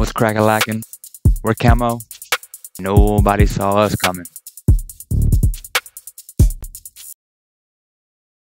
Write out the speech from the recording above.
What's crack a lacking? We're camo. Nobody saw us coming.